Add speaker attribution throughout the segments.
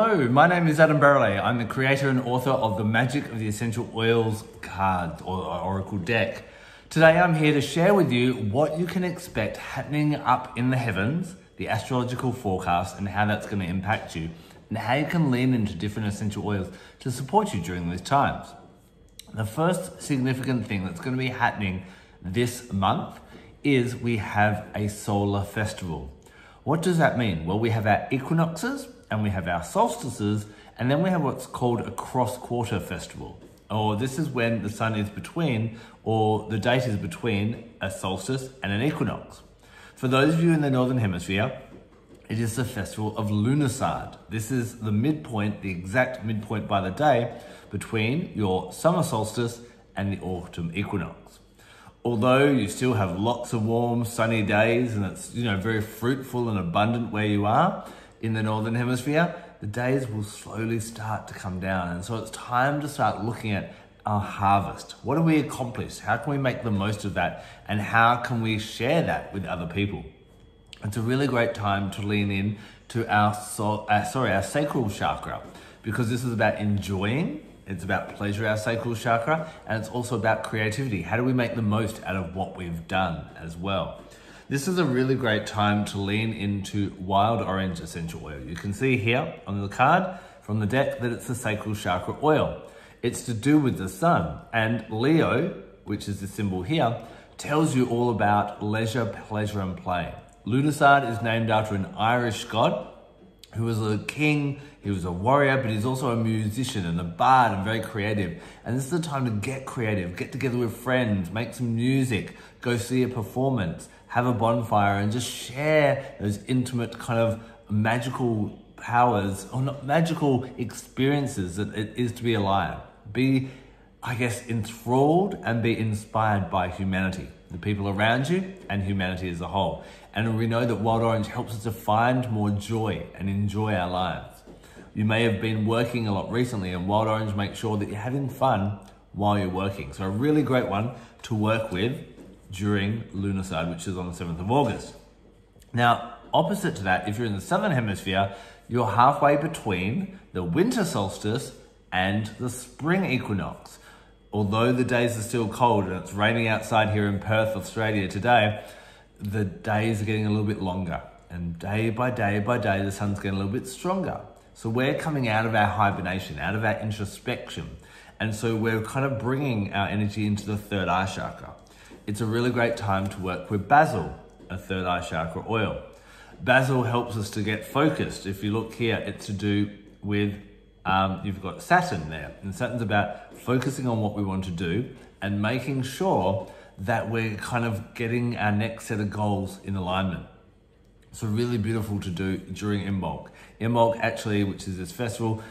Speaker 1: Hello, my name is Adam Barralet. I'm the creator and author of the Magic of the Essential Oils card or Oracle deck. Today I'm here to share with you what you can expect happening up in the heavens, the astrological forecast, and how that's going to impact you, and how you can lean into different essential oils to support you during these times. The first significant thing that's going to be happening this month is we have a solar festival. What does that mean? Well, we have our equinoxes and we have our solstices, and then we have what's called a cross quarter festival. Or this is when the sun is between, or the date is between a solstice and an equinox. For those of you in the Northern Hemisphere, it is the festival of Lughnasadh. This is the midpoint, the exact midpoint by the day between your summer solstice and the autumn equinox although you still have lots of warm, sunny days and it's, you know, very fruitful and abundant where you are in the Northern Hemisphere, the days will slowly start to come down. And so it's time to start looking at our harvest. What do we accomplish? How can we make the most of that? And how can we share that with other people? It's a really great time to lean in to our, so, uh, sorry, our sacral chakra because this is about enjoying it's about pleasure, our sacral chakra, and it's also about creativity. How do we make the most out of what we've done as well? This is a really great time to lean into wild orange essential oil. You can see here on the card from the deck that it's the sacral chakra oil. It's to do with the sun. And Leo, which is the symbol here, tells you all about leisure, pleasure, and play. Lughnasadh is named after an Irish god who was a king, he was a warrior, but he's also a musician and a bard and very creative. And this is the time to get creative, get together with friends, make some music, go see a performance, have a bonfire, and just share those intimate kind of magical powers or not magical experiences that it is to be alive. Be, I guess, enthralled and be inspired by humanity the people around you, and humanity as a whole. And we know that Wild Orange helps us to find more joy and enjoy our lives. You may have been working a lot recently, and Wild Orange makes sure that you're having fun while you're working. So, a really great one to work with during Lughnasadh, which is on the 7th of August. Now, opposite to that, if you're in the southern hemisphere, you're halfway between the winter solstice and the spring equinox although the days are still cold and it's raining outside here in Perth, Australia today, the days are getting a little bit longer. And day by day by day, the sun's getting a little bit stronger. So we're coming out of our hibernation, out of our introspection. And so we're kind of bringing our energy into the third eye chakra. It's a really great time to work with basil, a third eye chakra oil. Basil helps us to get focused. If you look here, it's to do with um, you've got Saturn there. And Saturn's about focusing on what we want to do and making sure that we're kind of getting our next set of goals in alignment. So really beautiful to do during Imbolc. Imbolc actually, which is this festival,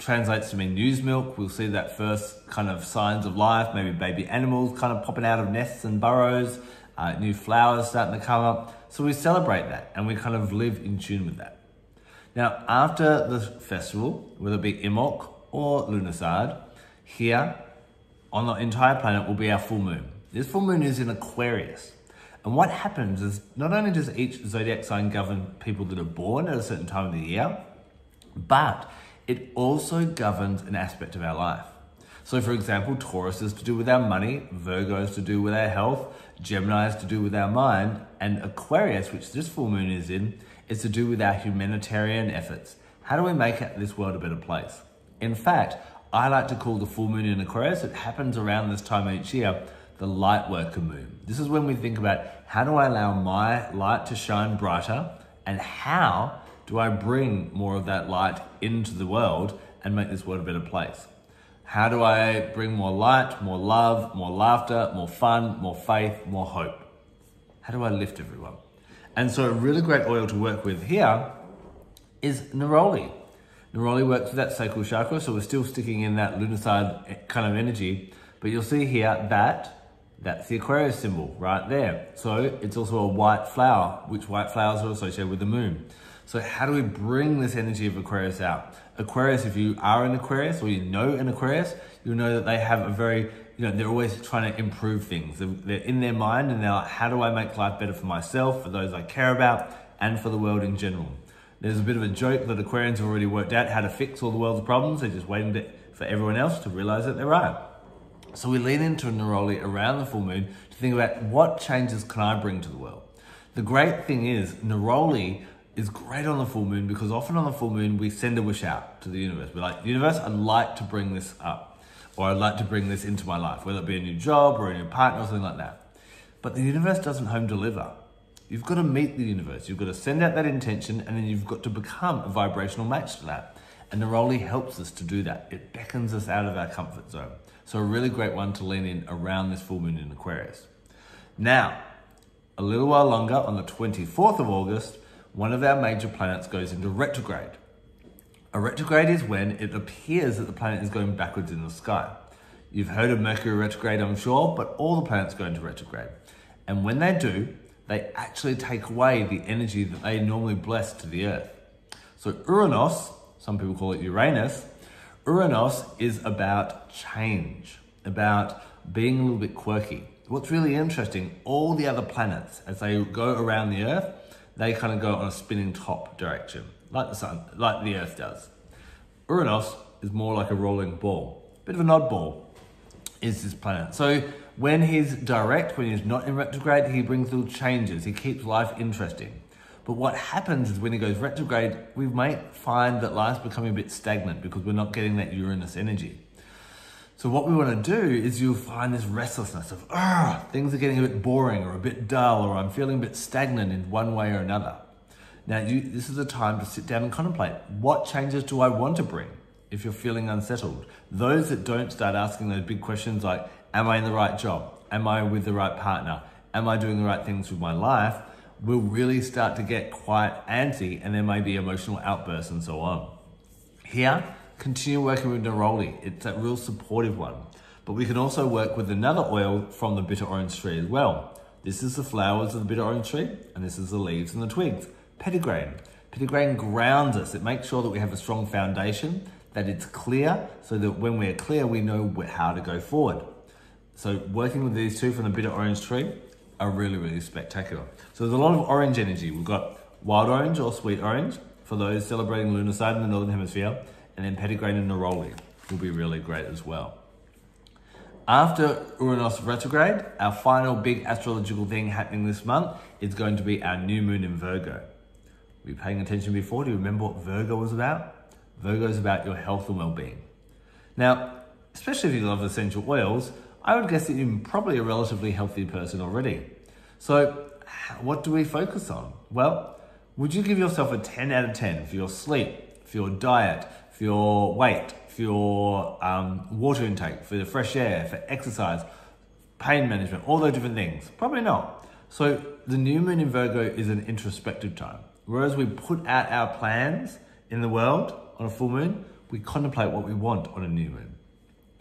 Speaker 1: translates to mean news milk. We'll see that first kind of signs of life, maybe baby animals kind of popping out of nests and burrows, uh, new flowers starting to come up. So we celebrate that and we kind of live in tune with that. Now, after the festival, whether it be Imbolc or Lughnasadh, here on the entire planet will be our full moon. This full moon is in Aquarius. And what happens is not only does each zodiac sign govern people that are born at a certain time of the year, but it also governs an aspect of our life. So, for example, Taurus is to do with our money, Virgo is to do with our health, Gemini is to do with our mind, and Aquarius, which this full moon is in, is to do with our humanitarian efforts. How do we make this world a better place? In fact, I like to call the full moon in Aquarius, it happens around this time each year, the light worker moon. This is when we think about how do I allow my light to shine brighter and how do I bring more of that light into the world and make this world a better place? How do I bring more light, more love, more laughter, more fun, more faith, more hope? How do I lift everyone? And so a really great oil to work with here is neroli. Neroli works with that sacral chakra, so we're still sticking in that Lughnasadh kind of energy, but you'll see here that that's the Aquarius symbol right there. So it's also a white flower, which white flowers are associated with the moon. So how do we bring this energy of Aquarius out? Aquarius, if you are an Aquarius or you know an Aquarius, you'll know that they have a very you know, they're always trying to improve things. They're in their mind and they're like, how do I make life better for myself, for those I care about, and for the world in general? There's a bit of a joke that Aquarians have already worked out how to fix all the world's problems. They're just waiting for everyone else to realize that they're right. So we lean into Neroli around the full moon to think about what changes can I bring to the world. The great thing is, Neroli is great on the full moon because often on the full moon we send a wish out to the universe. We're like, universe, I'd like to bring this up, or I'd like to bring this into my life, whether it be a new job or a new partner or something like that. But the universe doesn't home deliver. You've got to meet the universe. You've got to send out that intention, and then you've got to become a vibrational match to that. And Neroli helps us to do that. It beckons us out of our comfort zone. So a really great one to lean in around this full moon in Aquarius. Now, a little while longer, on the 24th of August, one of our major planets goes into retrograde. A retrograde is when it appears that the planet is going backwards in the sky. You've heard of Mercury retrograde, I'm sure, but all the planets go into retrograde. And when they do, they actually take away the energy that they normally bless to the Earth. So Uranus, some people call it Uranus, Uranus is about change, about being a little bit quirky. What's really interesting, all the other planets, as they go around the Earth, they kind of go on a spinning top direction, like the sun, like the Earth does. Uranus is more like a rolling ball, a bit of an oddball is this planet. So when he's direct, when he's not in retrograde, he brings little changes. He keeps life interesting. But what happens is when he goes retrograde, we might find that life's becoming a bit stagnant because we're not getting that Uranus energy. So what we want to do is you'll find this restlessness of, ah, things are getting a bit boring or a bit dull or I'm feeling a bit stagnant in one way or another. Now, you, this is a time to sit down and contemplate, what changes do I want to bring? If you're feeling unsettled. Those that don't start asking those big questions like, am I in the right job? Am I with the right partner? Am I doing the right things with my life? Will really start to get quite antsy and there may be emotional outbursts and so on. Here, continue working with Neroli. It's a real supportive one. But we can also work with another oil from the bitter orange tree as well. This is the flowers of the bitter orange tree, and this is the leaves and the twigs. Petitgrain. Petitgrain grounds us. It makes sure that we have a strong foundation that it's clear so that when we're clear, we know how to go forward. So working with these two from the bitter orange tree are really, really spectacular. So there's a lot of orange energy. We've got wild orange or sweet orange for those celebrating Lughnasadh in the Northern Hemisphere, and then petitgrain and neroli will be really great as well. After Uranus retrograde, our final big astrological thing happening this month is going to be our new moon in Virgo. Were you paying attention before? Do you remember what Virgo was about? Virgo is about your health and well-being. Now, especially if you love essential oils, I would guess that you're probably a relatively healthy person already. So what do we focus on? Well, would you give yourself a 10 out of 10 for your sleep, for your diet, for your weight, for your um, water intake, for the fresh air, for exercise, pain management, all those different things? Probably not. So the new moon in Virgo is an introspective time. Whereas we put out our plans in the world, on a full moon, we contemplate what we want on a new moon.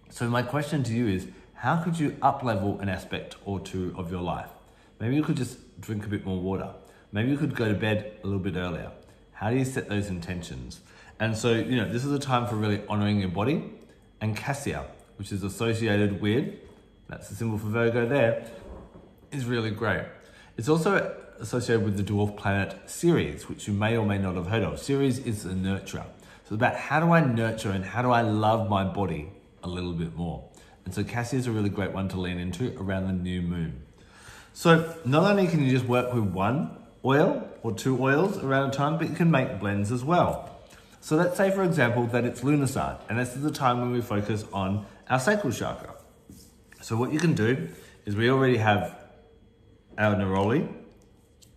Speaker 1: So my question to you is, how could you up level an aspect or two of your life? Maybe you could just drink a bit more water. Maybe you could go to bed a little bit earlier. How do you set those intentions? And so, you know, this is a time for really honoring your body. And Cassia, which is associated with, that's the symbol for Virgo there, is really great. It's also associated with the dwarf planet Ceres, which you may or may not have heard of. Ceres is a nurturer. So about how do I nurture and how do I love my body a little bit more. And so Cassia is a really great one to lean into around the new moon. So not only can you just work with one oil or two oils around a time, but you can make blends as well. So let's say, for example, that it's Lughnasadh, and this is the time when we focus on our sacral chakra. So what you can do is we already have our neroli,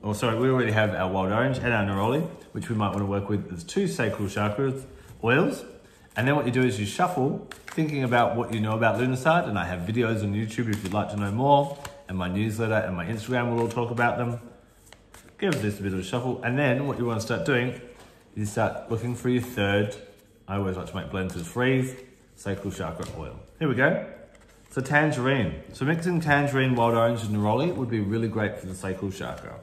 Speaker 1: or sorry, we already have our wild orange and our neroli, which we might want to work with as two sacral chakras oils. And then what you do is you shuffle, thinking about what you know about Lughnasadh, and I have videos on YouTube if you'd like to know more, and my newsletter and my Instagram will all talk about them. Give this a bit of a shuffle, and then what you want to start doing is start looking for your third. I always like to make blends with freeze, sacral chakra oil. Here we go. So tangerine. So mixing tangerine, wild orange, and neroli would be really great for the sacral chakra.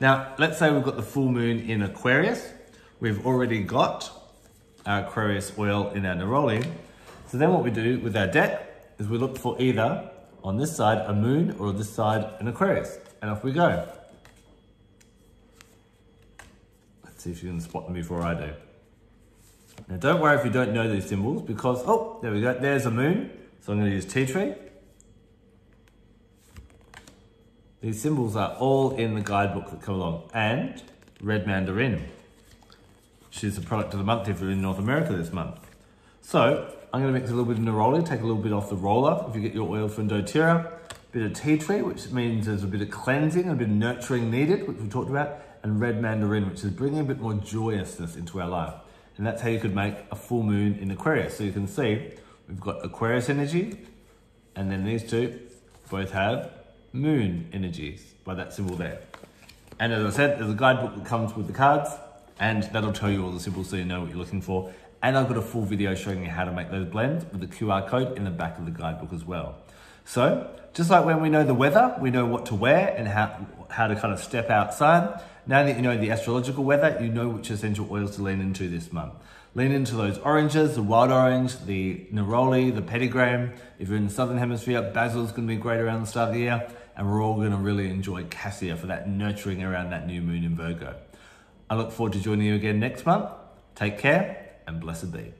Speaker 1: Now, let's say we've got the full moon in Aquarius. We've already got our Aquarius oil in our neroli. So then what we do with our deck is we look for either on this side a moon or on this side an Aquarius. And off we go. Let's See if you can spot them before I do. Now don't worry if you don't know these symbols because, oh, there we go, there's a moon. So I'm gonna use tea tree. These symbols are all in the guidebook that come along and red mandarin, She's the product of the month if you're in North America this month. So I'm gonna mix a little bit of neroli, take a little bit off the roller if you get your oil from doTERRA, A bit of tea tree, which means there's a bit of cleansing, a bit of nurturing needed, which we talked about, and red mandarin, which is bringing a bit more joyousness into our life. And that's how you could make a full moon in Aquarius. So you can see we've got Aquarius energy, and then these two both have moon energies by that symbol there. And as I said, there's a guidebook that comes with the cards, and that'll tell you all the symbols so you know what you're looking for. And I've got a full video showing you how to make those blends with the QR code in the back of the guidebook as well. So, just like when we know the weather, we know what to wear and how, how to kind of step outside. Now that you know the astrological weather, you know which essential oils to lean into this month. Lean into those oranges, the wild orange, the neroli, the petitgrain. If you're in the southern hemisphere, basil is going to be great around the start of the year. And we're all going to really enjoy cassia for that nurturing around that new moon in Virgo. I look forward to joining you again next month. Take care and blessed be.